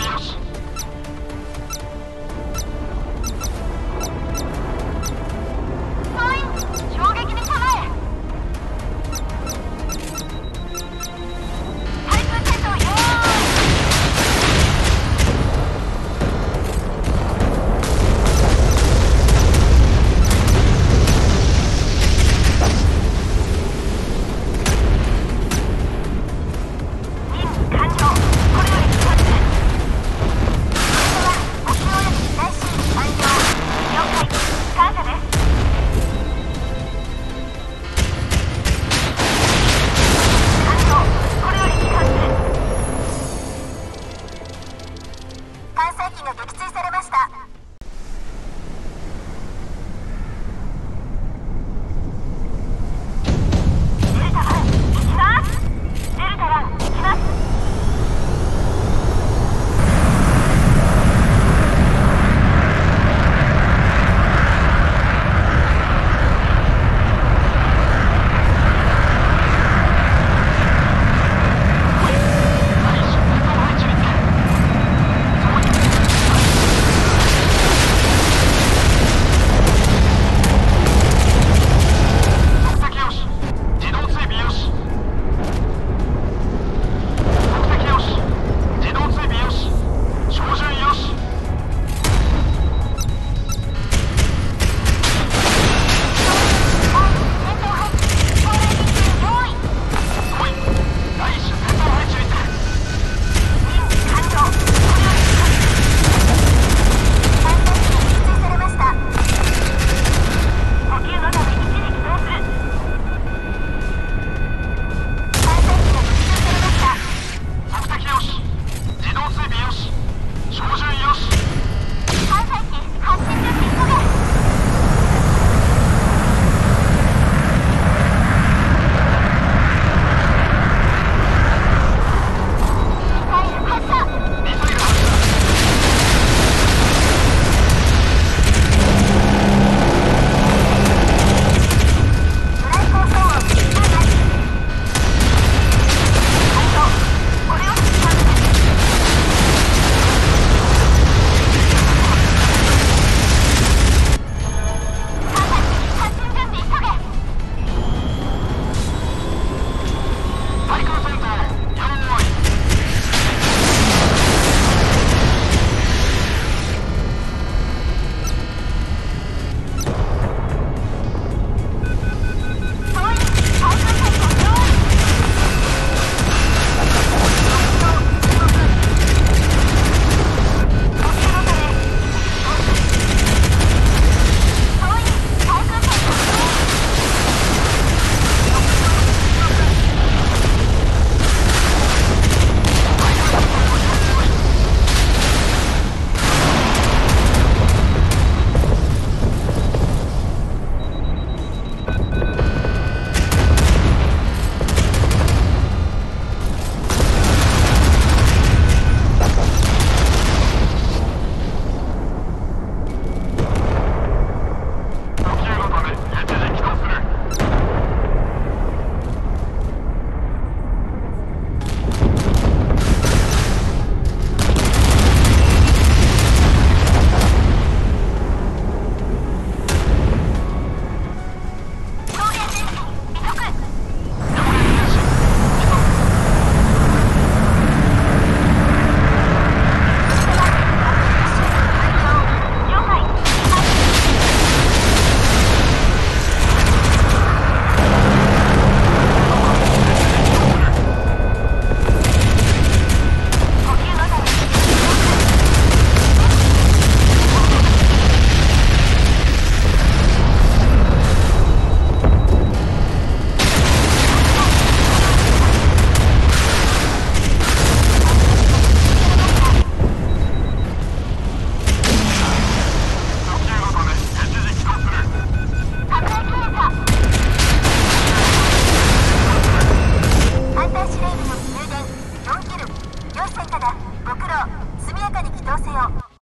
Yes.